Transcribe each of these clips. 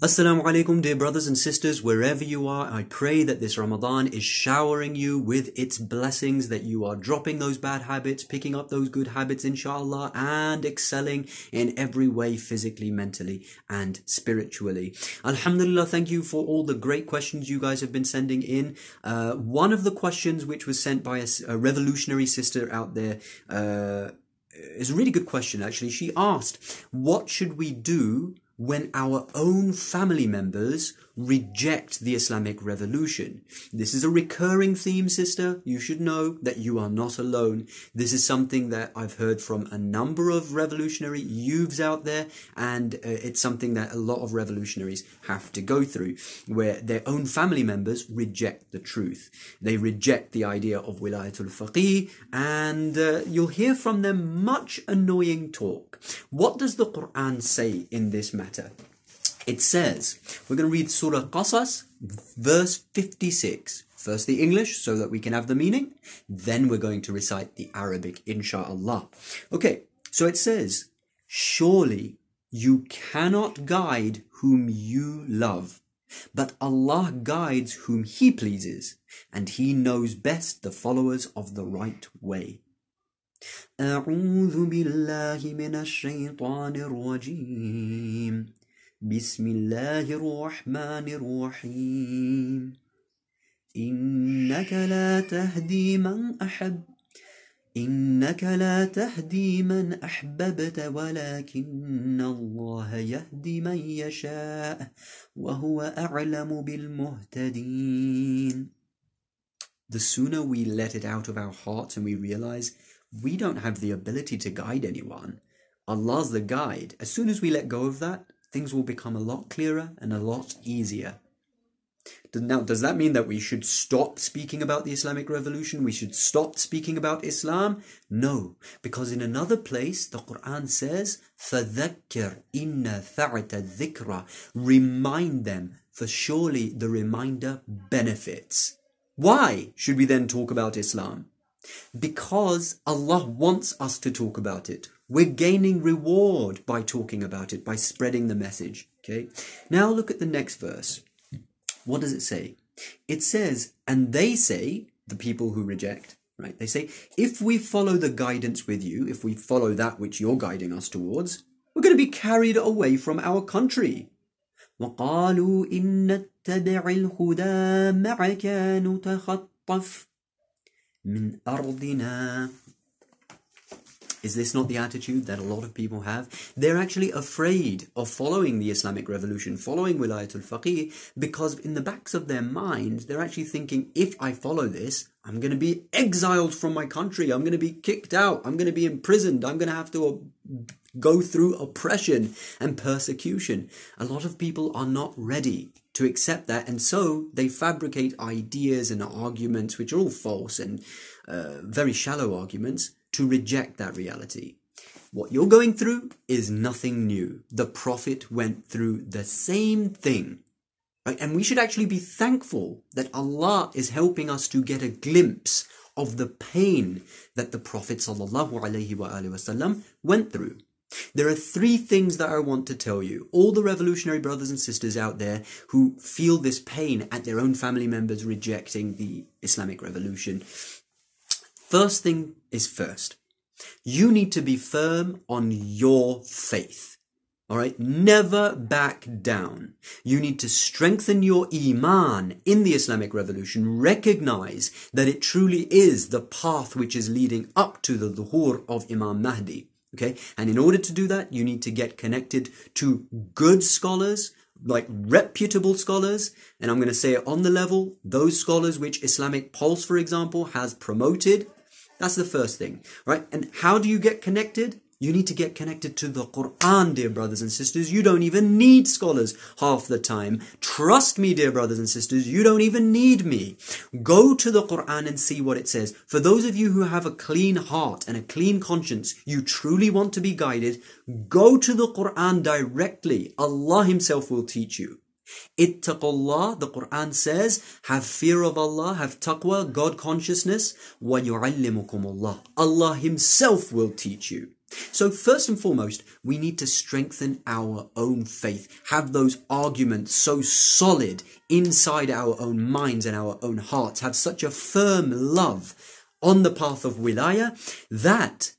Assalamu alaikum, dear brothers and sisters, wherever you are. I pray that this Ramadan is showering you with its blessings, that you are dropping those bad habits, picking up those good habits, inshallah, and excelling in every way, physically, mentally, and spiritually. Alhamdulillah, thank you for all the great questions you guys have been sending in. Uh, one of the questions which was sent by a, a revolutionary sister out there, uh, is a really good question actually. She asked, what should we do when our own family members reject the Islamic revolution. This is a recurring theme, sister. You should know that you are not alone. This is something that I've heard from a number of revolutionary youths out there, and uh, it's something that a lot of revolutionaries have to go through, where their own family members reject the truth. They reject the idea of wilayatul faqih, and uh, you'll hear from them much annoying talk. What does the Quran say in this matter? It says, we're going to read Surah Qasas, verse 56. First the English, so that we can have the meaning. Then we're going to recite the Arabic, insha'Allah. Okay, so it says, Surely you cannot guide whom you love, but Allah guides whom He pleases, and He knows best the followers of the right way. أعوذ بالله من الشيطان الرجيم بسم الله الرحمن الرحيم إنك لا تهدي من أحب إنك لا تهدي من أحببت ولكن الله يهدي من يشاء وهو أعلم بالمهتدين The sooner we let it out of our hearts and we realize we don't have the ability to guide anyone, Allah's the guide. As soon as we let go of that, things will become a lot clearer and a lot easier. Now, does that mean that we should stop speaking about the Islamic Revolution? We should stop speaking about Islam? No, because in another place the Quran says, فَذَكِّرْ إِنَّ فَعْتَ الذِّكْرَ Remind them, for surely the reminder benefits. Why should we then talk about Islam? Because Allah wants us to talk about it. We're gaining reward by talking about it, by spreading the message. Okay. Now look at the next verse. What does it say? It says, and they say, the people who reject, right? They say, if we follow the guidance with you, if we follow that which you're guiding us towards, we're going to be carried away from our country. وقالوا إن نتبع الهدى معك نتخطف من أرضنا is this not the attitude that a lot of people have? They're actually afraid of following the Islamic revolution, following Wilayatul Faqih, because in the backs of their minds, they're actually thinking, if I follow this, I'm going to be exiled from my country. I'm going to be kicked out. I'm going to be imprisoned. I'm going to have to go through oppression and persecution. A lot of people are not ready to accept that, and so they fabricate ideas and arguments which are all false and uh, very shallow arguments to reject that reality. What you're going through is nothing new. The Prophet went through the same thing. Right? And we should actually be thankful that Allah is helping us to get a glimpse of the pain that the Prophet ﷺ went through. There are three things that I want to tell you. All the revolutionary brothers and sisters out there who feel this pain at their own family members rejecting the Islamic revolution. First thing is first. You need to be firm on your faith. All right. Never back down. You need to strengthen your iman in the Islamic revolution. Recognize that it truly is the path which is leading up to the zuhur of Imam Mahdi. Okay. And in order to do that, you need to get connected to good scholars, like reputable scholars, and I'm going to say it on the level, those scholars which Islamic Pulse, for example, has promoted that's the first thing, right? And how do you get connected? You need to get connected to the Quran, dear brothers and sisters. You don't even need scholars half the time. Trust me, dear brothers and sisters, you don't even need me. Go to the Quran and see what it says. For those of you who have a clean heart and a clean conscience, you truly want to be guided, go to the Quran directly. Allah Himself will teach you. Ittaqullah, the Quran says, have fear of Allah, have taqwa, God consciousness, Allah. Allah Himself will teach you. So, first and foremost, we need to strengthen our own faith, have those arguments so solid inside our own minds and our own hearts, have such a firm love on the path of wilaya that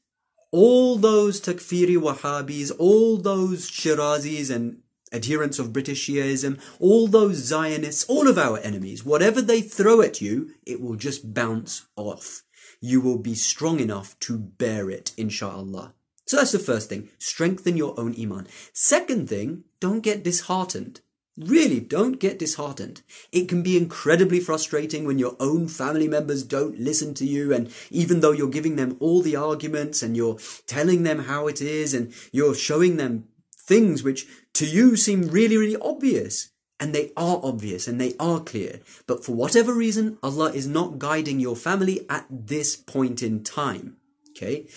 all those takfiri Wahhabis, all those Shirazis and adherents of British Shiaism, all those Zionists, all of our enemies, whatever they throw at you, it will just bounce off. You will be strong enough to bear it, inshallah. So that's the first thing. Strengthen your own iman. Second thing, don't get disheartened. Really, don't get disheartened. It can be incredibly frustrating when your own family members don't listen to you, and even though you're giving them all the arguments and you're telling them how it is and you're showing them things which to you seem really, really obvious, and they are obvious and they are clear, but for whatever reason, Allah is not guiding your family at this point in time. Okay?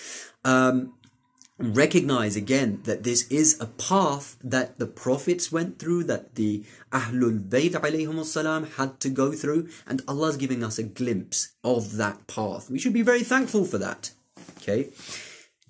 Um, recognize again that this is a path that the prophets went through, that the Ahlul Bayt salam had to go through, and Allah is giving us a glimpse of that path. We should be very thankful for that. Okay?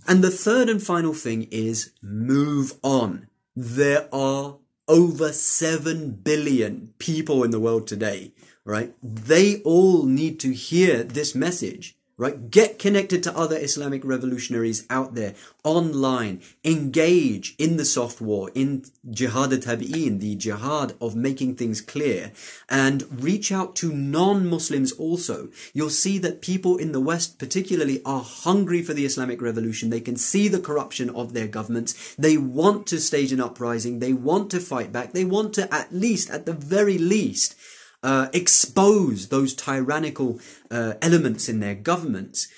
And the third and final thing is move on. There are over 7 billion people in the world today, right? They all need to hear this message right? Get connected to other Islamic revolutionaries out there online. Engage in the soft war, in jihad tabyin, the jihad of making things clear, and reach out to non-Muslims also. You'll see that people in the West particularly are hungry for the Islamic revolution. They can see the corruption of their governments. They want to stage an uprising. They want to fight back. They want to at least, at the very least, uh, expose those tyrannical uh, elements in their governments.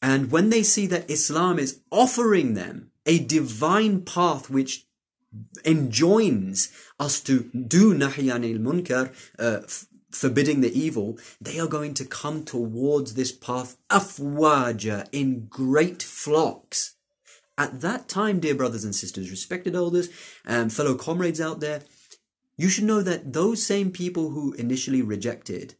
And when they see that Islam is offering them a divine path which enjoins us to do nahy anil munkar, uh, forbidding the evil, they are going to come towards this path afwaja in great flocks. At that time, dear brothers and sisters, respected elders and fellow comrades out there, you should know that those same people who initially rejected,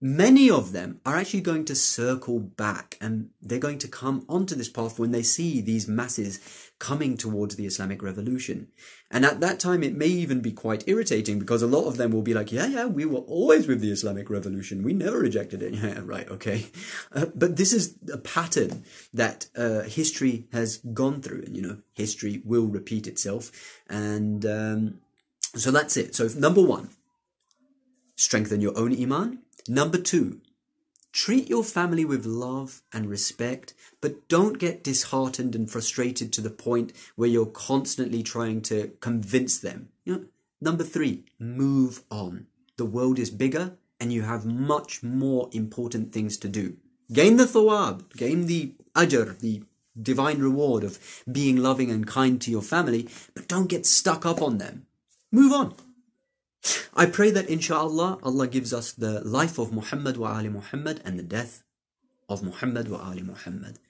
many of them are actually going to circle back and they're going to come onto this path when they see these masses coming towards the Islamic revolution. And at that time, it may even be quite irritating because a lot of them will be like, yeah, yeah, we were always with the Islamic revolution. We never rejected it. Yeah, right, okay. Uh, but this is a pattern that uh, history has gone through. And, you know, history will repeat itself. And, um, so that's it. So number one, strengthen your own iman. Number two, treat your family with love and respect, but don't get disheartened and frustrated to the point where you're constantly trying to convince them. You know, number three, move on. The world is bigger and you have much more important things to do. Gain the thawab, gain the ajr, the divine reward of being loving and kind to your family, but don't get stuck up on them. Move on. I pray that inshallah Allah gives us the life of Muhammad wa Ali Muhammad and the death of Muhammad wa Ali Muhammad.